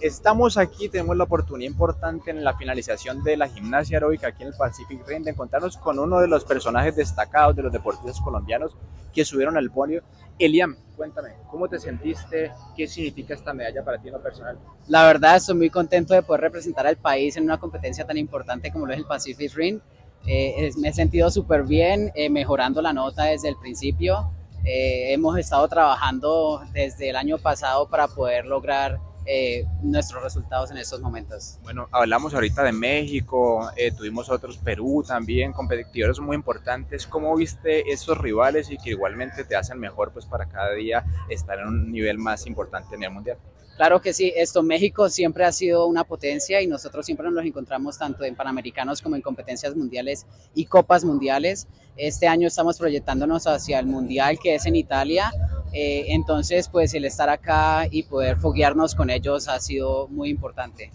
Estamos aquí, tenemos la oportunidad importante en la finalización de la gimnasia aeróbica aquí en el Pacific Ring de encontrarnos con uno de los personajes destacados de los deportistas colombianos que subieron al podio. Eliam, cuéntame, ¿cómo te sentiste? ¿Qué significa esta medalla para ti en lo personal? La verdad, estoy muy contento de poder representar al país en una competencia tan importante como lo es el Pacific Ring. Eh, me he sentido súper bien, eh, mejorando la nota desde el principio. Eh, hemos estado trabajando desde el año pasado para poder lograr eh, nuestros resultados en estos momentos. Bueno, hablamos ahorita de México, eh, tuvimos otros, Perú también, competidores muy importantes. ¿Cómo viste esos rivales y que igualmente te hacen mejor pues para cada día estar en un nivel más importante en el mundial? Claro que sí, esto México siempre ha sido una potencia y nosotros siempre nos encontramos tanto en Panamericanos como en competencias mundiales y copas mundiales. Este año estamos proyectándonos hacia el mundial que es en Italia eh, entonces, pues el estar acá y poder foguearnos con ellos ha sido muy importante.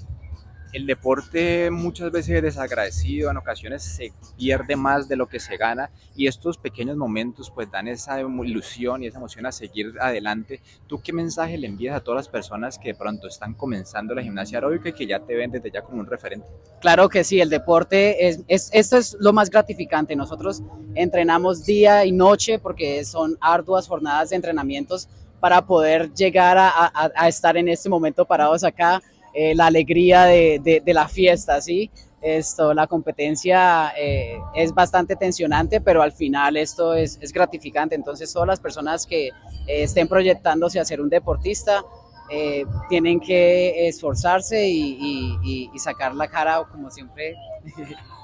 El deporte muchas veces es desagradecido, en ocasiones se pierde más de lo que se gana y estos pequeños momentos pues dan esa ilusión y esa emoción a seguir adelante. ¿Tú qué mensaje le envías a todas las personas que de pronto están comenzando la gimnasia aeróbica y que ya te ven desde ya como un referente? Claro que sí, el deporte es, es esto es lo más gratificante. Nosotros entrenamos día y noche porque son arduas jornadas de entrenamientos para poder llegar a, a, a estar en este momento parados acá eh, la alegría de, de, la fiesta, ¿sí? Esto, la competencia eh, es bastante tensionante, pero al final esto es, es, gratificante. Entonces, todas las personas que eh, estén proyectándose a ser un deportista eh, tienen que esforzarse y, y, y, sacar la cara, como siempre.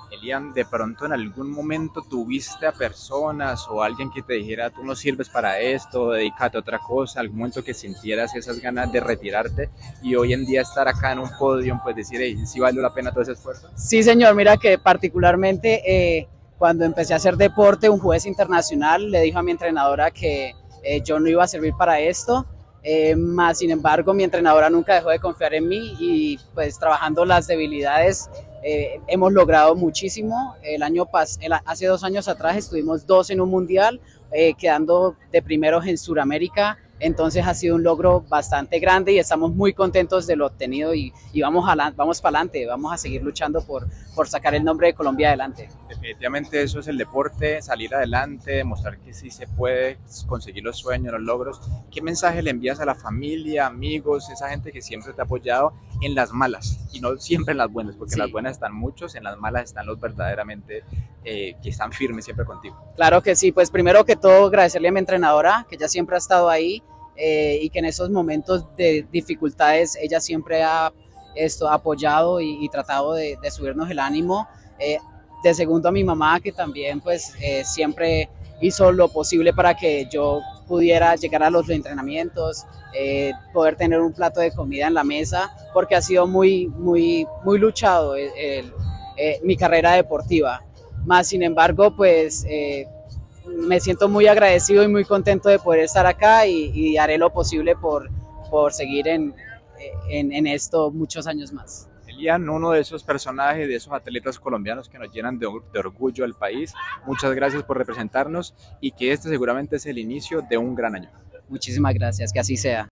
Elian, de pronto en algún momento tuviste a personas o alguien que te dijera, tú no sirves para esto, dedícate a otra cosa, algún momento que sintieras esas ganas de retirarte y hoy en día estar acá en un podio, pues decir, hey, ¿sí valió la pena todo ese esfuerzo? Sí, señor, mira que particularmente eh, cuando empecé a hacer deporte, un juez internacional le dijo a mi entrenadora que eh, yo no iba a servir para esto. Eh, más sin embargo, mi entrenadora nunca dejó de confiar en mí y pues trabajando las debilidades eh, hemos logrado muchísimo. El año pas el, hace dos años atrás estuvimos dos en un mundial, eh, quedando de primeros en Sudamérica. Entonces ha sido un logro bastante grande y estamos muy contentos de lo obtenido y, y vamos, a, vamos para adelante, vamos a seguir luchando por, por sacar el nombre de Colombia adelante. Definitivamente eso es el deporte, salir adelante, demostrar que sí se puede conseguir los sueños, los logros. ¿Qué mensaje le envías a la familia, amigos, esa gente que siempre te ha apoyado en las malas y no siempre en las buenas? Porque sí. en las buenas están muchos, en las malas están los verdaderamente eh, que están firmes siempre contigo. Claro que sí, pues primero que todo agradecerle a mi entrenadora, que ya siempre ha estado ahí eh, y que en esos momentos de dificultades ella siempre ha esto, apoyado y, y tratado de, de, subirnos el ánimo. Eh, de segundo a mi mamá, que también pues eh, siempre hizo lo posible para que yo pudiera llegar a los entrenamientos, eh, poder tener un plato de comida en la mesa, porque ha sido muy, muy, muy luchado el, el, eh, mi carrera deportiva. Más sin embargo, pues eh, me siento muy agradecido y muy contento de poder estar acá y, y haré lo posible por, por seguir en, en, en esto muchos años más. Elian, uno de esos personajes, de esos atletas colombianos que nos llenan de, de, orgullo al país. Muchas gracias por representarnos y que este seguramente es el inicio de un gran año. Muchísimas gracias, que así sea.